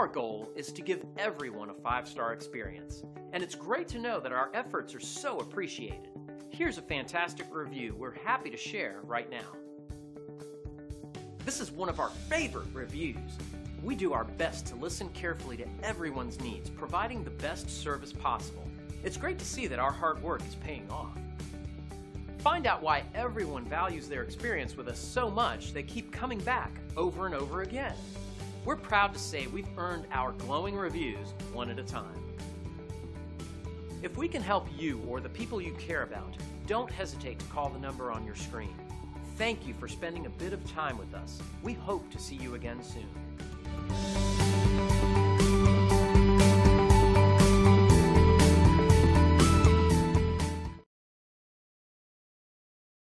Our goal is to give everyone a five star experience, and it's great to know that our efforts are so appreciated. Here's a fantastic review we're happy to share right now. This is one of our favorite reviews. We do our best to listen carefully to everyone's needs, providing the best service possible. It's great to see that our hard work is paying off. Find out why everyone values their experience with us so much they keep coming back over and over again. We're proud to say we've earned our glowing reviews one at a time. If we can help you or the people you care about, don't hesitate to call the number on your screen. Thank you for spending a bit of time with us. We hope to see you again soon.